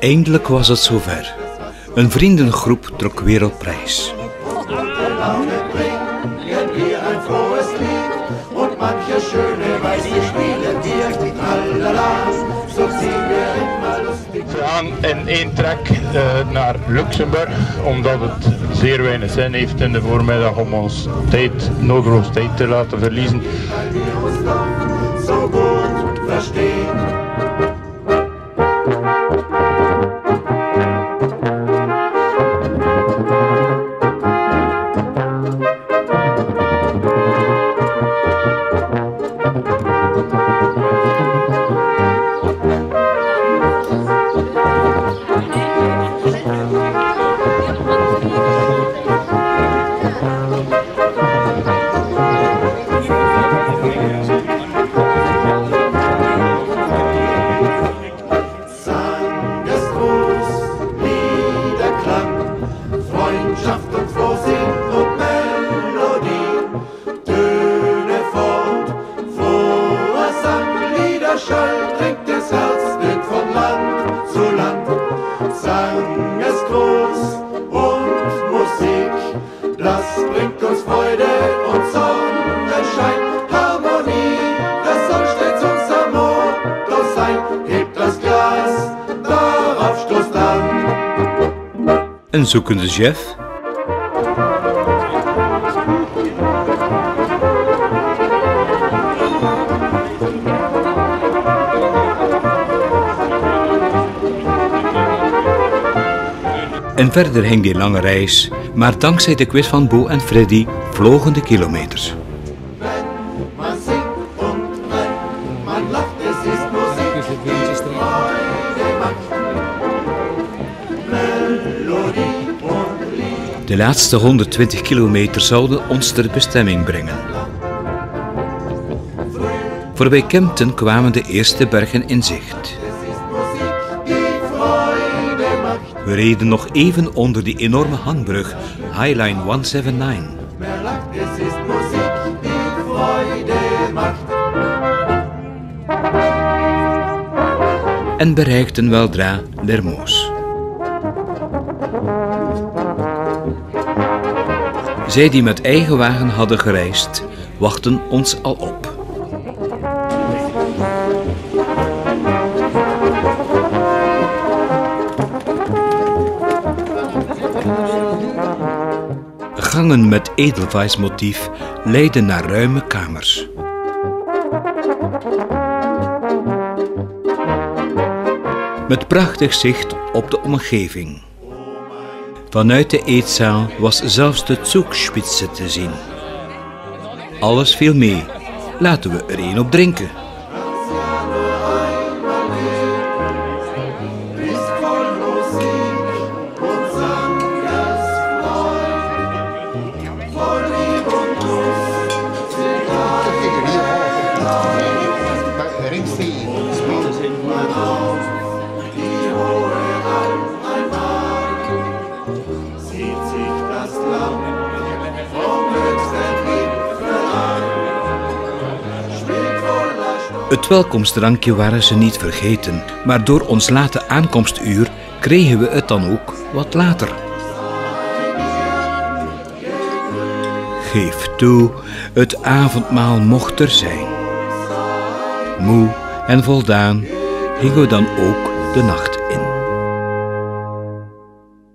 Eindelijk was het zover. Een vriendengroep trok reis. We gaan in één trek uh, naar Luxemburg, omdat het zeer weinig zin heeft in de voormiddag om ons tijd, noodloos tijd te laten verliezen. Een zoekende chef. En verder ging die lange reis, maar dankzij de quiz van Bo en Freddy vlogen de kilometers. De laatste 120 kilometer zouden ons ter bestemming brengen. Voorbij Kempten kwamen de eerste bergen in zicht. We reden nog even onder die enorme hangbrug, Highline 179. En bereikten weldra Lermoos. Zij die met eigen wagen hadden gereisd, wachten ons al op. Gangen met edelwijsmotief leiden naar ruime kamers. Met prachtig zicht op de omgeving. Vanuit de eetzaal was zelfs de Zugspitze te zien. Alles viel mee. Laten we er een op drinken. Het welkomstdrankje waren ze niet vergeten, maar door ons late aankomstuur kregen we het dan ook wat later. Geef toe, het avondmaal mocht er zijn. Moe en voldaan gingen we dan ook de nacht in.